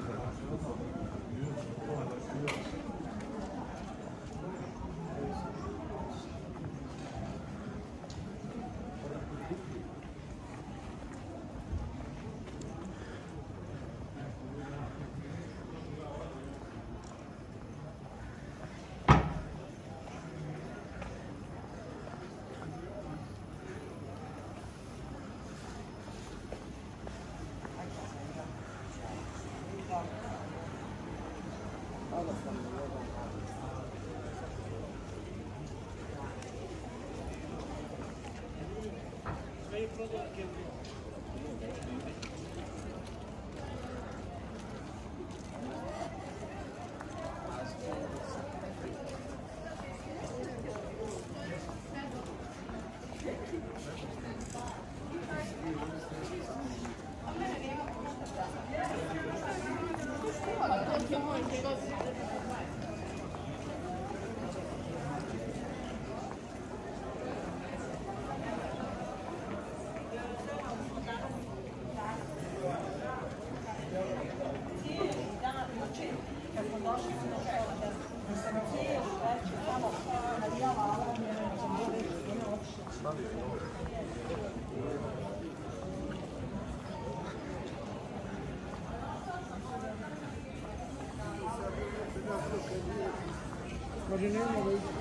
ください。original mobile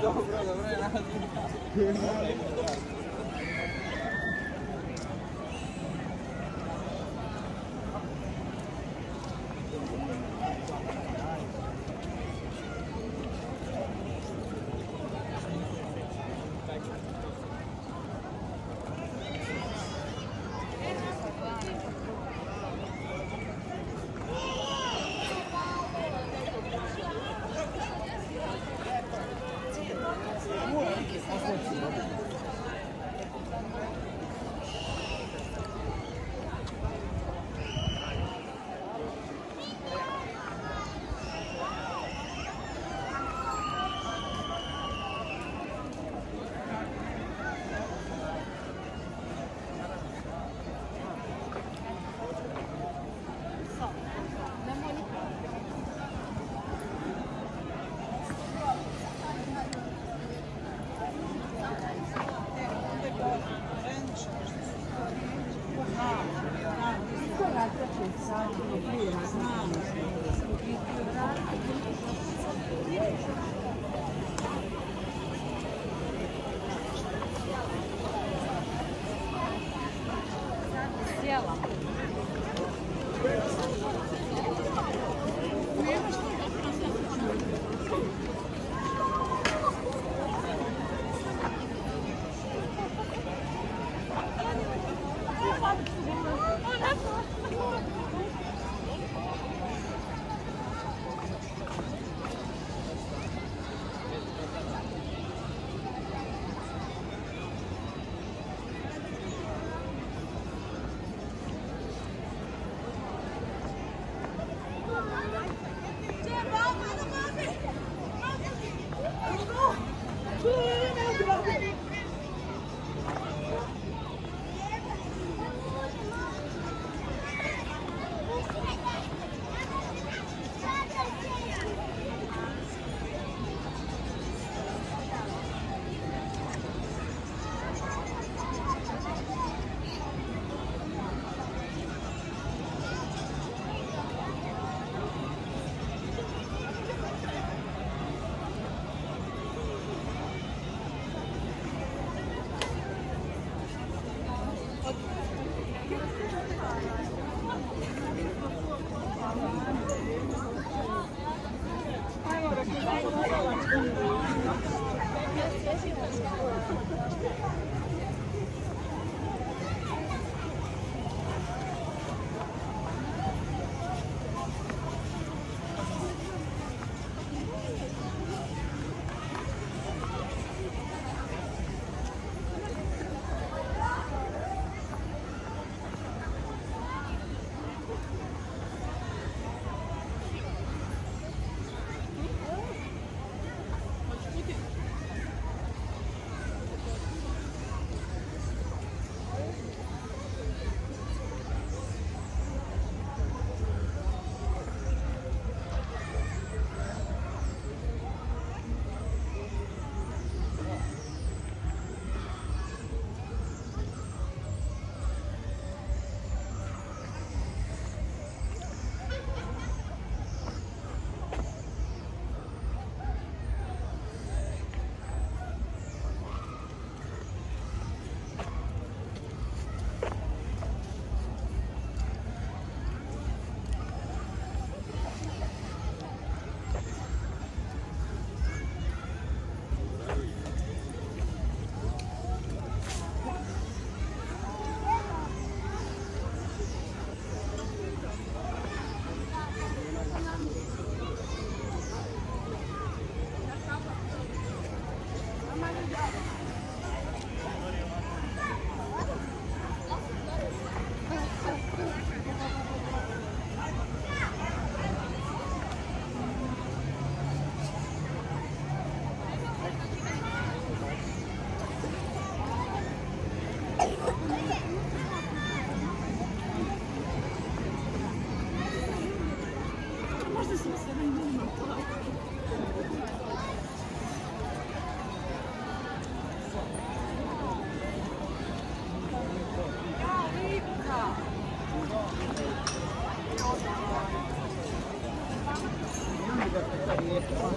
Добре, добре,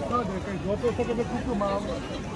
Guarda che dopo è stato per tutto mamma.